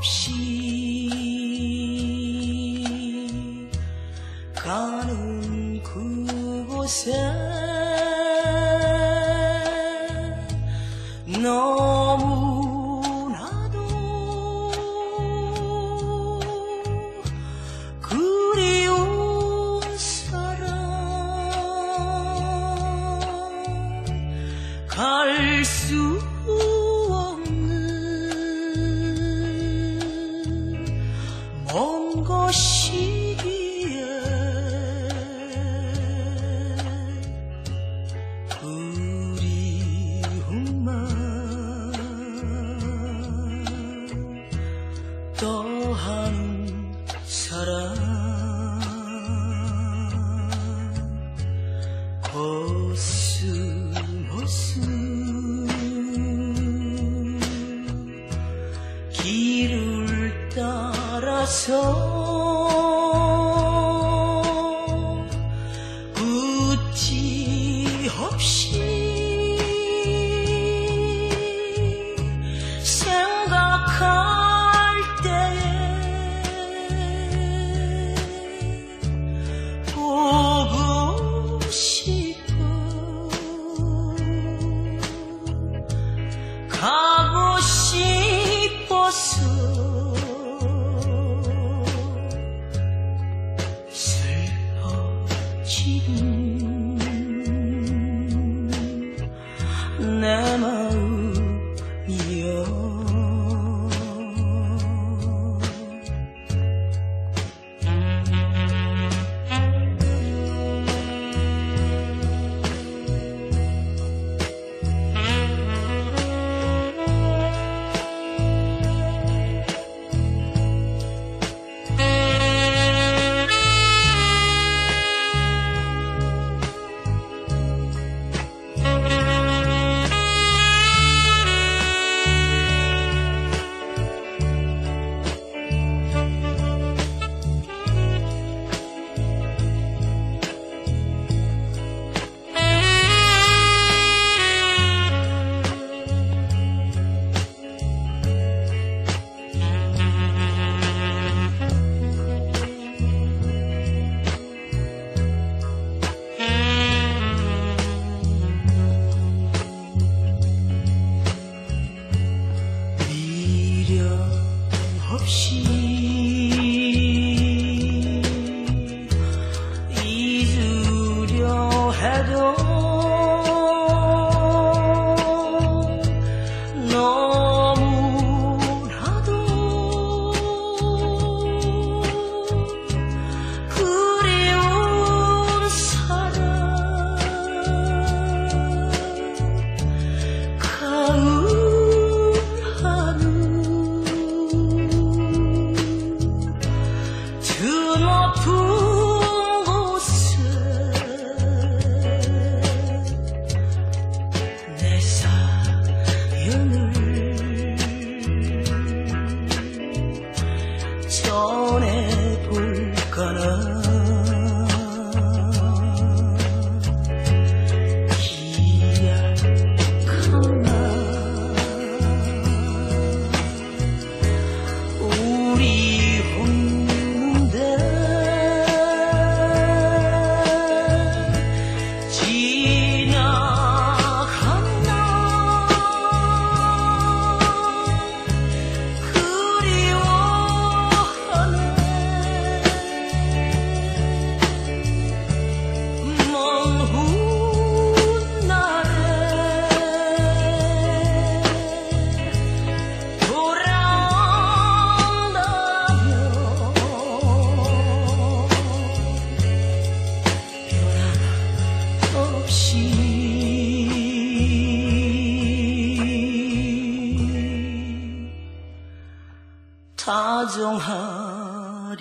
없이 가는 그곳에 너무나도 그리운 사람 갈수 또한 사람. 코스모스 길을 따라서 없이 잊으려 해도 사정하리라